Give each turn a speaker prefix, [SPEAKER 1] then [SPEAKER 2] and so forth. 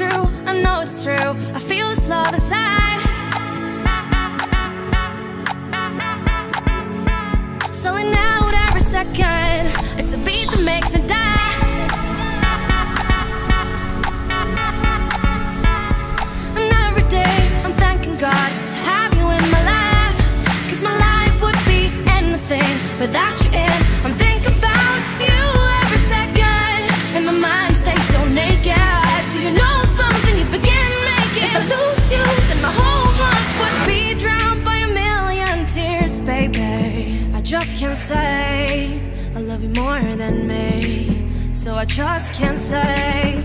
[SPEAKER 1] true, I know it's true. I feel this love is out. just can't say I love you more than me. So I just can't say